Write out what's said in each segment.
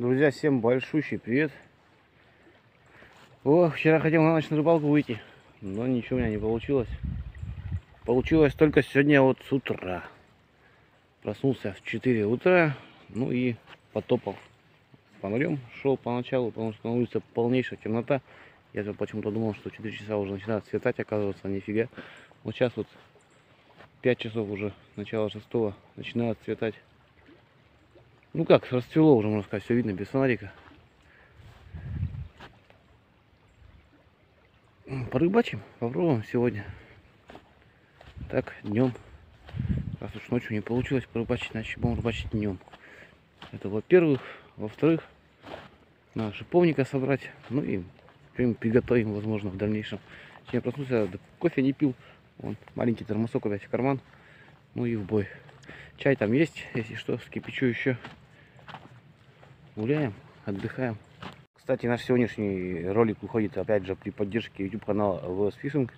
Друзья, всем большущий привет. О, вчера хотел на ночь на рыбалку выйти, но ничего у меня не получилось. Получилось только сегодня вот с утра. Проснулся в 4 утра, ну и потопал фонарем. Шел поначалу, потому что на улице полнейшая темнота. Я почему-то думал, что 4 часа уже начинает светать, оказывается, нифига. Вот сейчас вот 5 часов уже, начало 6 начинает светать. Ну как, расцвело уже, можно сказать, все видно без фонарика. Порыбачим, попробуем сегодня. Так, днем. Раз уж ночью не получилось порыбачить, значит будем рыбачить днем. Это во-первых. Во-вторых, надо шиповника собрать. Ну и приготовим, возможно, в дальнейшем. Я проснулся, кофе не пил. Вон, маленький термосок опять в карман. Ну и в бой. Чай там есть, если что, скипячу еще. Гуляем, отдыхаем. Кстати, наш сегодняшний ролик выходит опять же при поддержке YouTube канала VS Fishing.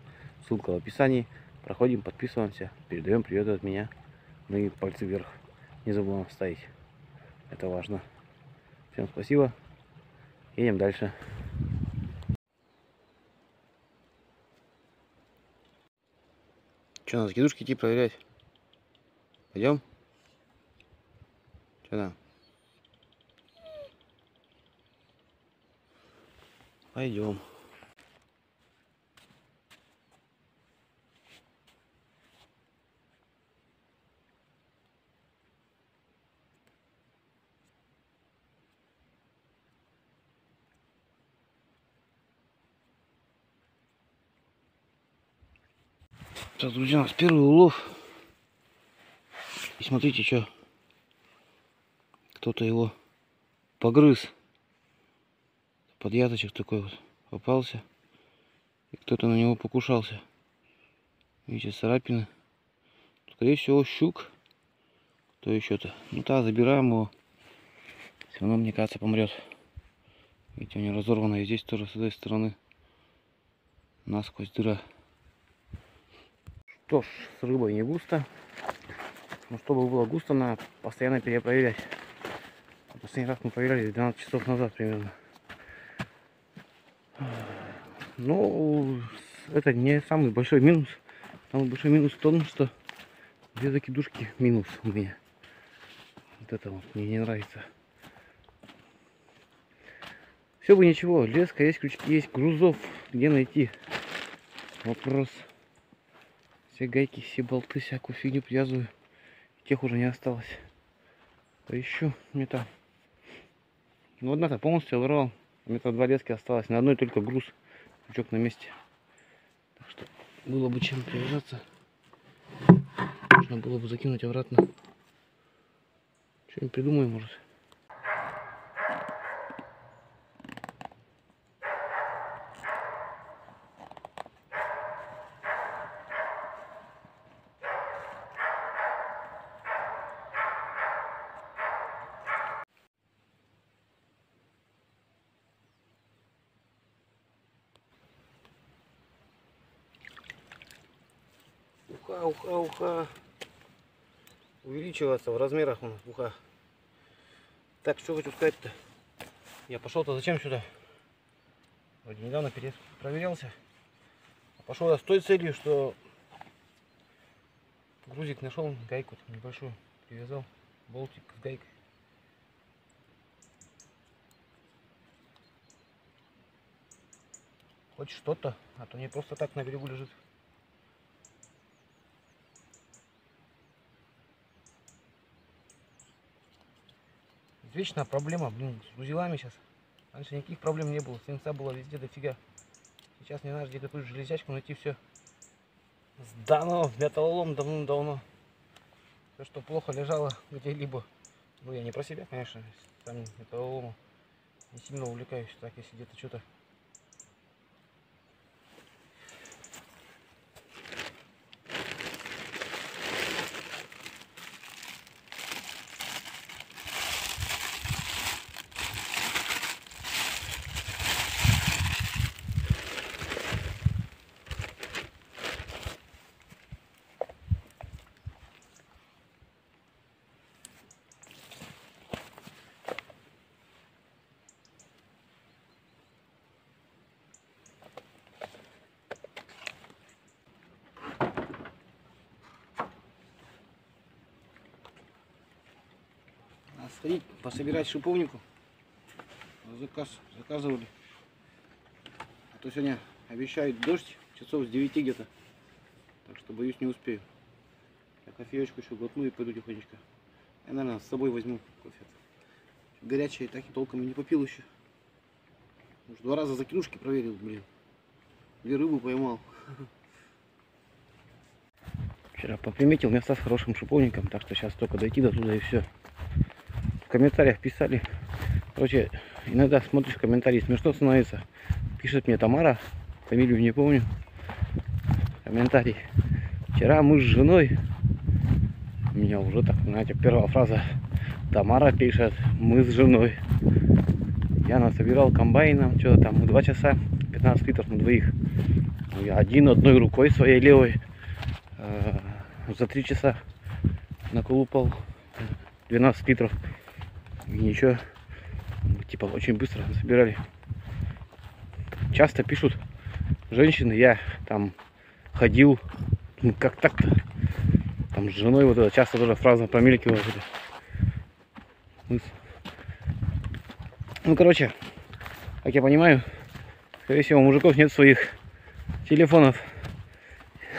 Ссылка в описании. Проходим, подписываемся, передаем привет от меня. Ну и пальцы вверх. Не забываем ставить. Это важно. Всем спасибо. Едем дальше. Что, надо кидушки идти проверять? Пойдем? Что там? Пойдем. Так, друзья, у нас первый улов. И смотрите, что кто-то его погрыз. Подъяточек такой вот попался. И кто-то на него покушался. Видите, царапины. Скорее всего, щук. Кто еще-то. Ну да, забираем его. Все равно, мне кажется, помрет. Видите, у него разорвано. И здесь тоже с этой стороны насквозь дыра. Что ж, с рыбой не густо. Но чтобы было густо, надо постоянно перепроверять. Последний раз мы проверяли 12 часов назад примерно. Ну, это не самый большой минус. Самый большой минус в том, что две закидушки минус у меня. Вот это вот мне не нравится. Все бы ничего, леска есть, крючки есть, грузов где найти. Вопрос. Все гайки, все болты, всякую фигню привязываю. Тех уже не осталось. Поищу мне там. Ну одна-то полностью оборвал. Метра два лески осталось. На одной только груз. Крючок на месте. Так что было бы чем привязаться. Можно было бы закинуть обратно. Что-нибудь придумаем, может. Уха, уха, уха. Увеличивается в размерах нас уха. Так, что хочу сказать-то? Я пошел-то зачем сюда? Вроде недавно перес проверялся. А пошел я с той целью, что грузик нашел, гайку небольшую привязал, болтик с гайкой. Хоть что-то, а то не просто так на берегу лежит. Вечная проблема, блин, с узелами сейчас. Раньше никаких проблем не было, свинца было везде дофига. Сейчас не знаешь, где какую железячку найти все. Сдано металлолом давно-давно. Все, что плохо лежало где-либо. Ну, я не про себя, конечно, там металлолому не сильно увлекаюсь. Так, если где-то что-то сходить пособирать шиповнику. Заказ заказывали. А то сегодня обещают дождь часов с 9 где-то. Так что боюсь не успею. Я кофеечку еще глотну и пойду тихонечко. Я, наверное, с собой возьму кофе. Горячее так и толком не попил еще. Уж два раза закинушки проверил, блин. Две рыбы поймал. Вчера поприметил места с хорошим шиповником, так что сейчас только дойти до туда и все. Комментариях писали. Короче, иногда смотришь комментарии, смешно становится. Пишет мне Тамара, фамилию не помню. Комментарий. Вчера мы с женой, у меня уже так, знаете, первая фраза. Тамара пишет, мы с женой. Я насобирал комбайном, что там, два часа, 15 литров на двоих. Ну, Я один одной рукой своей левой э, за три часа наколупал 12 литров. Ничего, типа очень быстро собирали. Часто пишут женщины, я там ходил, ну как так-то, там с женой вот это часто тоже фраза промелькивает. Ну короче, как я понимаю, скорее всего у мужиков нет своих телефонов.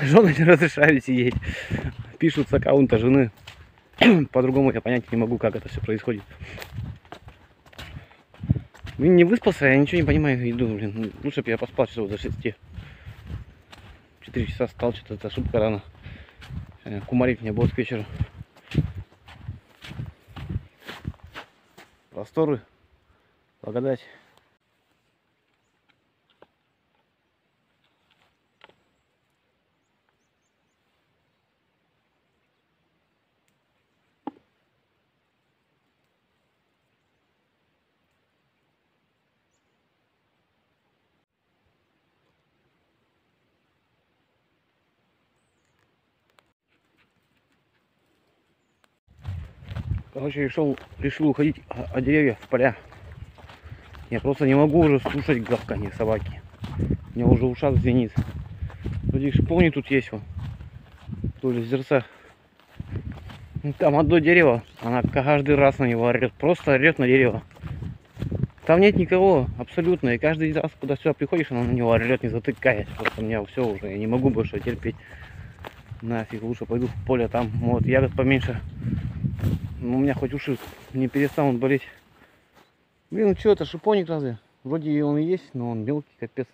Жены не разрешают сидеть. Пишут с аккаунта жены. По-другому я понять не могу, как это все происходит. Блин, не выспался, я ничего не понимаю, иду, блин. Ну, Лучше бы я поспал часов до 6. Четыре часа спал, что-то это ошибка рано. Э, Кумарить мне будет к вечеру. Просторы, благодать. Короче, решил, решил уходить от деревьев в поля. Я просто не могу уже слушать гавканье собаки. У меня уже ушах звенит. Вроде шиповни тут есть вот. Вдоль озерца. Ну, Там одно дерево, она каждый раз на него орет. Просто орет на дерево. Там нет никого, абсолютно. И каждый раз, когда сюда приходишь, она на него орет, не затыкаясь. Просто у меня все уже, я не могу больше терпеть. Нафиг, лучше пойду в поле, там вот ягод поменьше. Ну, у меня хоть уши не перестанут болеть. Блин, ну что это, шиповник разве? Вроде и он и есть, но он мелкий, капец.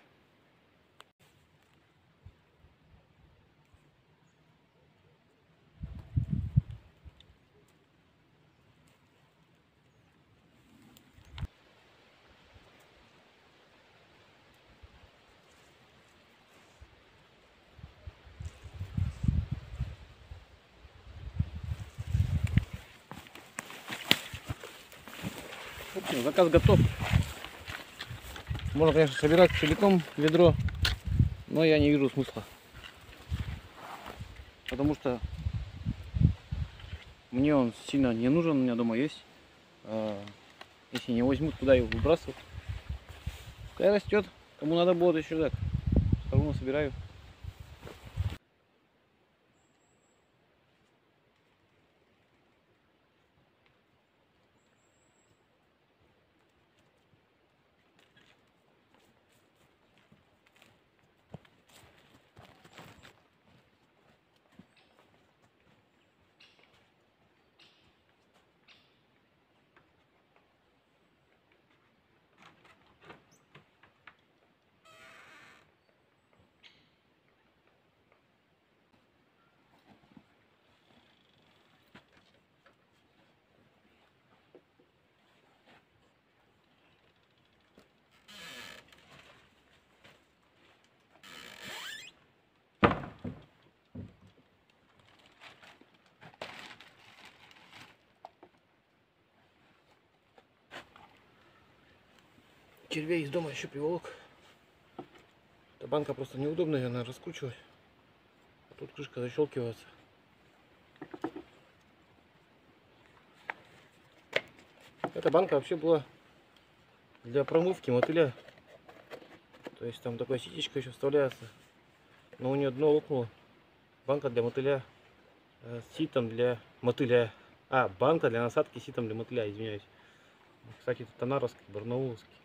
В общем, заказ готов. Можно, конечно, собирать целиком ведро, но я не вижу смысла. Потому что мне он сильно не нужен, у меня дома есть. А, Если не возьмут, куда его выбрасывать? Пускай растет. Кому надо будет еще так. Все равно собираю. Червей из дома еще приволок. Эта банка просто неудобная, она раскручивать. А тут крышка защелкивается. Эта банка вообще была для промывки мотыля. То есть там такая ситечка еще вставляется. Но у нее дно лопнуло. Банка для мотыля. э, С ситом для мотыля. А, банка для насадки ситом для мотыля, извиняюсь. Кстати, это Танаровский, Барнауловский.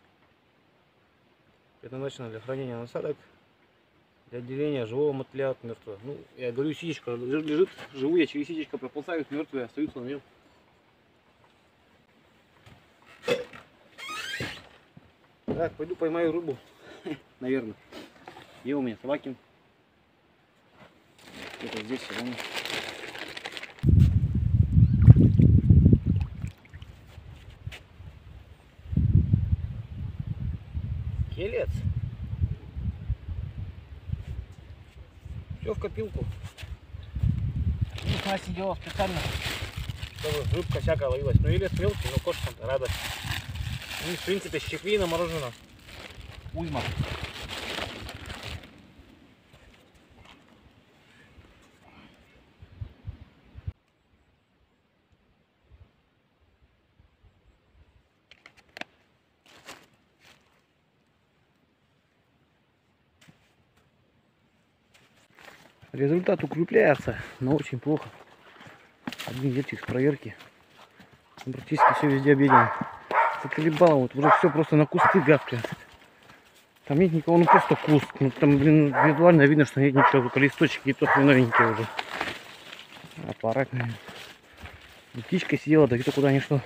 Предназначено для хранения насадок, для отделения живого мотыля от мертвого. Ну, я говорю, ситечка лежит, живые, через ситечко проползают, мертвые остаются на нем. Так, пойду поймаю рыбу, наверное. Где у меня собаки? Где-то здесь, вон. Келец. Все в копилку. Ну, Настя делала специально, чтобы рыбка всякая ловилась. Ну, елец мелкий, но кошка рада. Ну, в принципе, щеклина мороженое. Уйма. Результат укрепляется, но очень плохо. Один дельчик с проверки. Практически все везде объеден. Заколебало, вот уже все просто на кусты гавкает. Там нет никого, ну просто куст. Ну там, блин, визуально видно, что нет ничего, только листочки и тот новенькие уже. Аппарат, наверное. Птичка сидела, да где-то куда ни шло.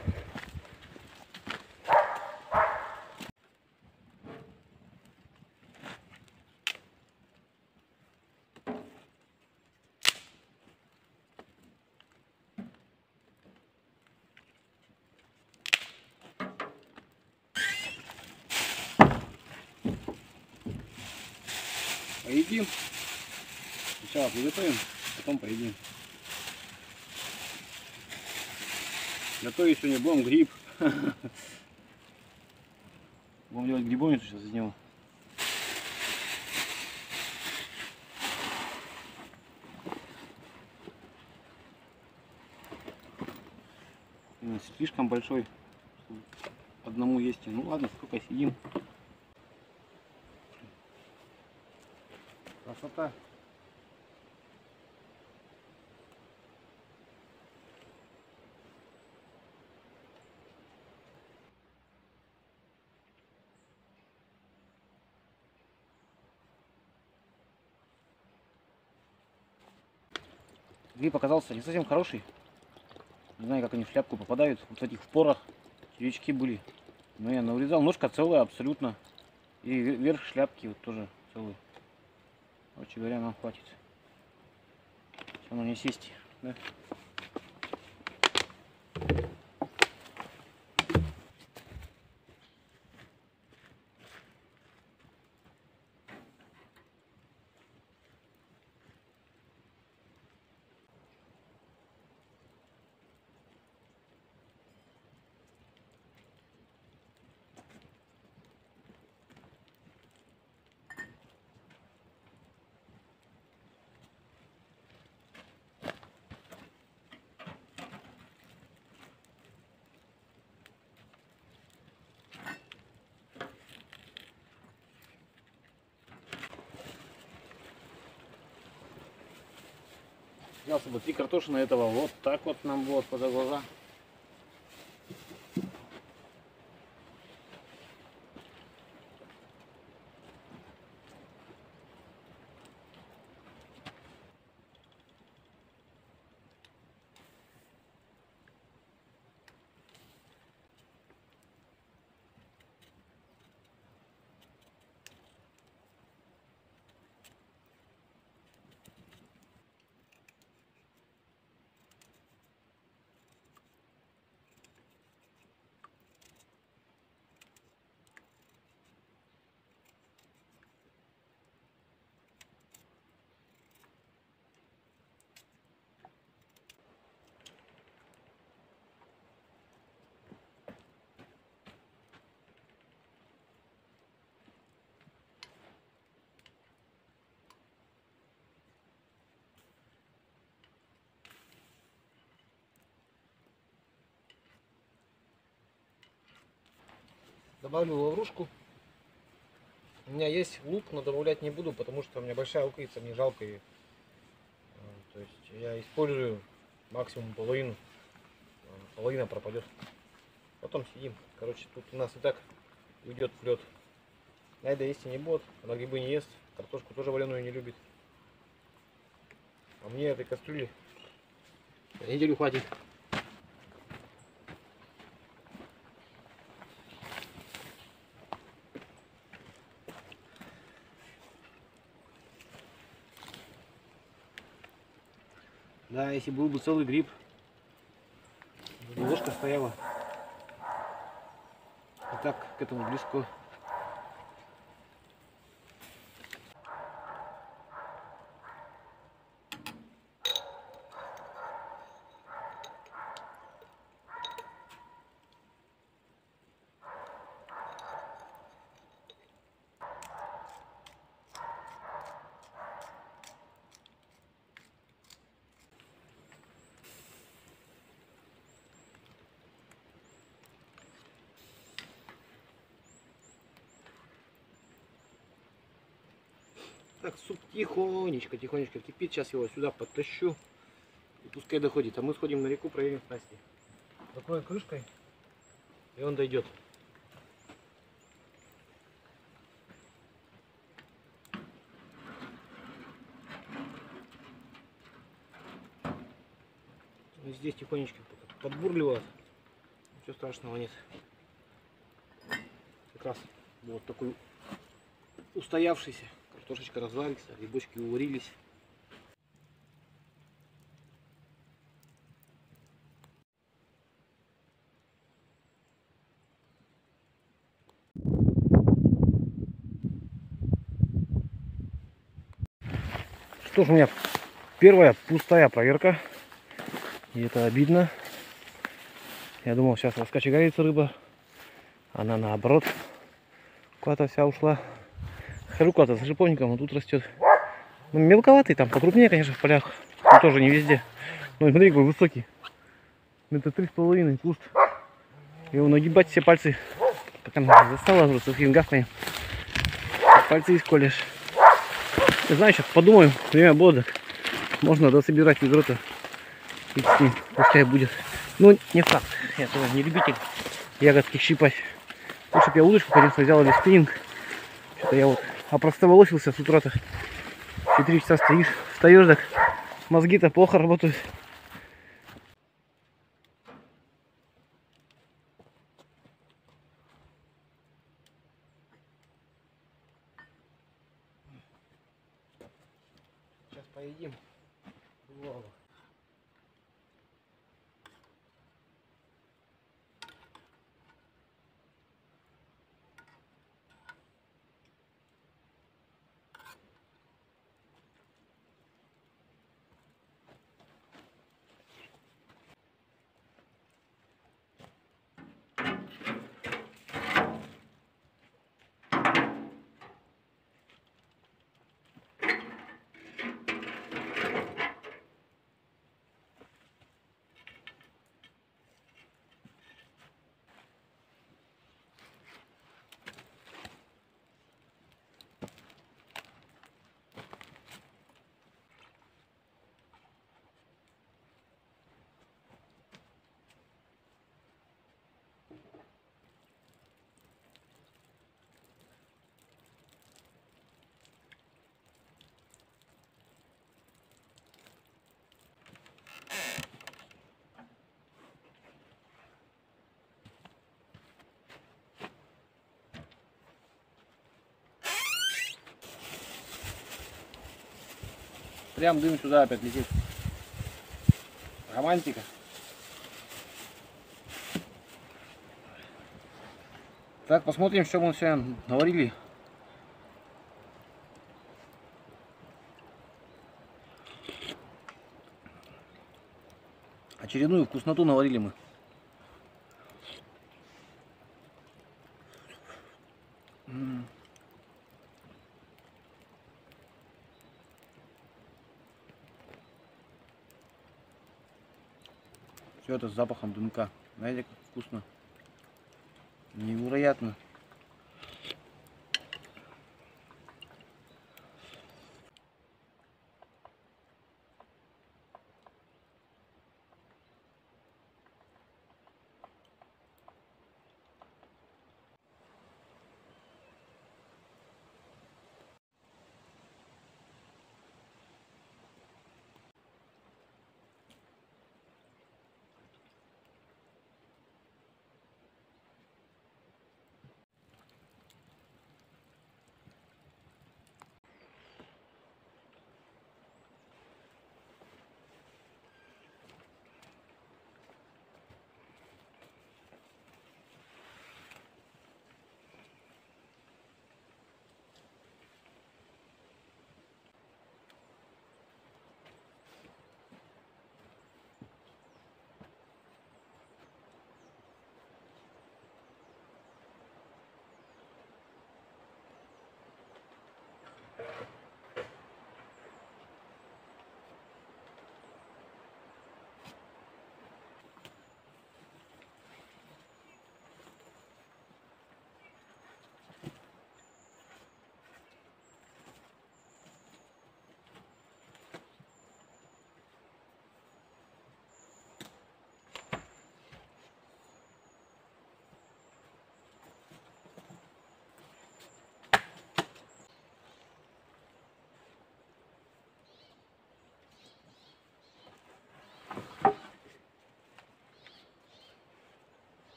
Готовить сегодня будем гриб. Будем делать грибовницу сейчас из него. Именно Слишком большой. Одному есть. Ну ладно, сколько сидим. Красота. Гриб оказался не совсем хороший. Не знаю, как они в шляпку попадают. Вот в этих впорах червячки были. Но я наурезал. Ножка целая абсолютно. И ве- верх шляпки вот тоже целый. Короче говоря, нам хватит. Все равно не сесть. Да? Взял с собой три картошины этого вот так вот нам вот под глаза. Добавлю лаврушку. У меня есть лук, но добавлять не буду, потому что у меня большая луковица, мне жалко ее. А, То есть я использую максимум половину. половина пропадет. Потом сидим. Короче, тут у нас и так уйдет лед. Найда есть и не бот, она грибы не ест, картошку тоже вареную не любит. А мне этой кастрюли на неделю хватит. Да, если был бы целый гриб, ложка стояла. И так к этому близко. Так, суп тихонечко, тихонечко кипит. Сейчас его сюда подтащу. И пускай доходит. А мы сходим на реку, проверим снасти. Закроем крышкой. И он дойдет. И здесь тихонечко подбурливает. Ничего страшного нет. Как раз вот такой устоявшийся. Картошечка разварится, грибочки уварились. Что ж, у меня первая пустая проверка. И это обидно. Я думал, сейчас раскочегарится рыба. Она наоборот куда-то вся ушла. Куда-то с шиповником, а тут растет. Ну, мелковатый, там покрупнее, конечно, в полях. Но тоже не везде. Ну, смотри, какой высокий. Это три с половиной куст. Его нагибать все пальцы. Она застала уже сухим гавкаем. Пальцы исколешь. Не знаю, сейчас подумаю, время года. Можно дособирать ведро-то. И с ним пускай будет. Ну, не факт. Я тоже не любитель ягодки щипать. Лучше бы я удочку, конечно, взял или спиннинг. Что-то я вот опростоволосился с утра-то. 4 часа стоишь, встаешь так, мозги-то плохо работают. Прям дым сюда опять летит. Романтика. Так, посмотрим, что мы сегодня наварили. Очередную вкусноту наварили мы. С запахом дымка. Знаете, как вкусно. Невероятно.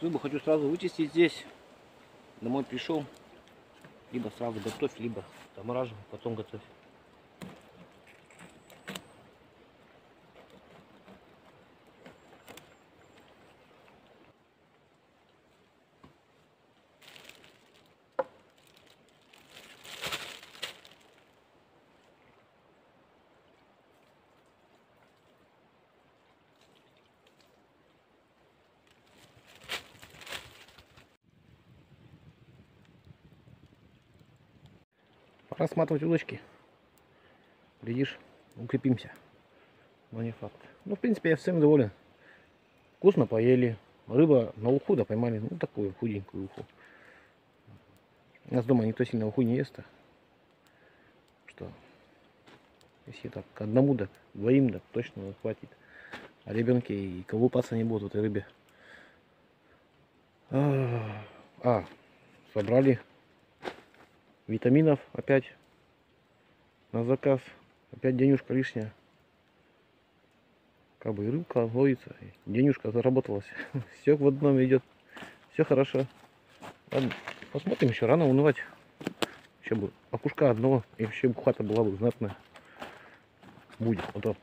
Рыбу хочу сразу вычистить здесь. Домой пришел. Либо сразу готовь, либо замораживай, потом готовь. Пора сматывать удочки. Глядишь, укрепимся. Но не факт. Ну, в принципе, я всем доволен. Вкусно поели. Рыба на уху, да, поймали. Ну, такую худенькую уху. У нас дома никто сильно уху не ест. -то. Что, если так к одному, да, двоим, да, точно хватит. А ребенки и колупаться не будут в этой рыбе. А собрали витаминов опять на заказ. Опять денежка лишняя. Как бы и рыбка ловится, и денежка заработалась. Все в одном идет. Все хорошо. Ладно, посмотрим еще рано унывать. Еще бы окушка одного, и вообще бы была бы знатная. Будет, вот то.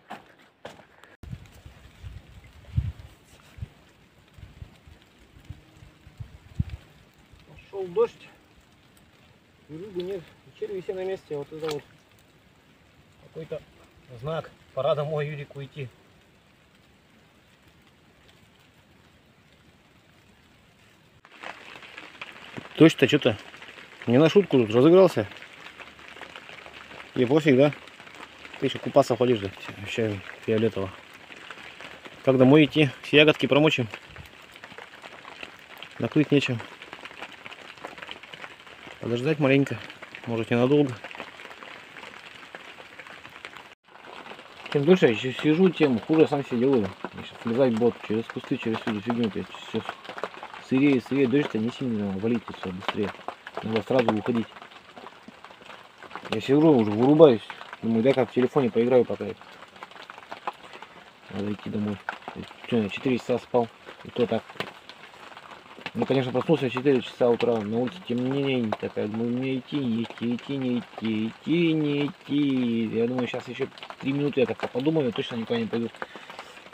Пошел дождь. И рыбы нет. И черви все на месте. Вот это вот какой-то знак. Пора домой Юрику идти. Дождь-то что-то не на шутку тут разыгрался. И пофиг, да? Ты еще купаться ходишь, да? Вообще фиолетово. Как домой идти? Все ягодки промочим. Накрыть нечем. Подождать маленько. Может ненадолго. Чем дольше я еще сижу, тем хуже сам себе делаю. Я сейчас слезать бот через кусты, через всю фигню. Я сейчас сырее, сырее, дождь не сильно валить все быстрее. Надо сразу уходить. Я сижу, уже вырубаюсь. Думаю, дай как в телефоне поиграю пока. Надо идти домой. Что, я 4 часа спал. И то так. Ну, конечно, проснулся в 4 часа утра. На улице темнее такая. Думаю, мне идти, идти, идти, не идти, идти, не идти. Я думаю, сейчас еще 3 минуты я как-то подумаю, я точно никуда не пойду.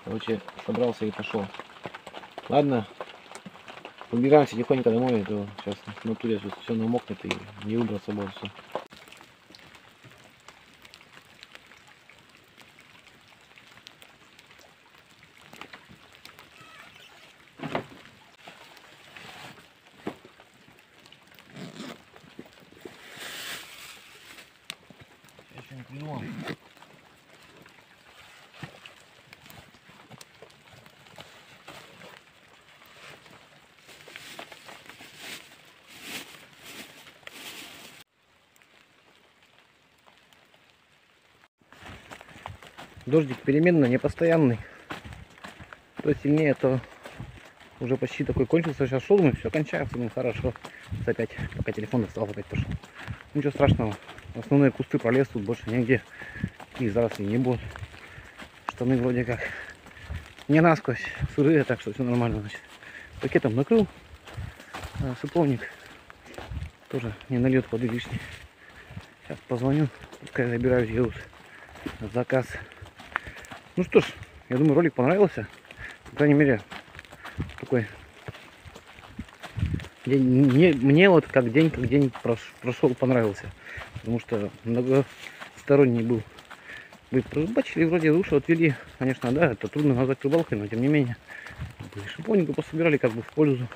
Короче, собрался и пошел. Ладно. Убираемся тихонько домой, а то сейчас в натуре все намокнет и не убрал все. Клево. Дождик переменно, непостоянный. То сильнее, то уже почти такой кончился. Сейчас шел, думаю, все кончается, ну хорошо. Опять, пока телефон достал, опять пошел. Ничего страшного. Основные кусты пролез, тут больше нигде. И зарослей не будет. Штаны вроде как не насквозь, сырые, так что все нормально. Значит. Пакетом накрыл. А, сыповник тоже не нальет воды лишней. Сейчас позвоню, пускай забирают, едут. Заказ. Ну что ж, я думаю, ролик понравился. По крайней мере, такой день, мне, мне вот как день, как день прош, прошел, понравился. Потому что многосторонний был. Вы порыбачили, вроде уши отвели. Конечно, да, это трудно назвать рыбалкой, но тем не менее. Шиповненько пособирали как бы в пользу.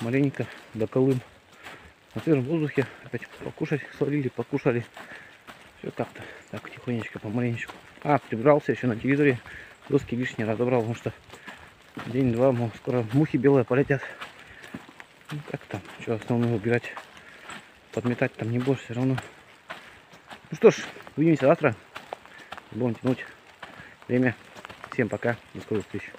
Маленько до колым. На свежем воздухе опять покушать свалили, покушали. Все как-то так тихонечко, помаленечку. А, прибрался еще на телевизоре. Доски лишние разобрал, потому что день-два, скоро мухи белые полетят. Ну, как там, что основное убирать, подметать там не будешь все равно. Ну что ж, увидимся завтра. Будем тянуть время. Всем пока, до скорых встреч.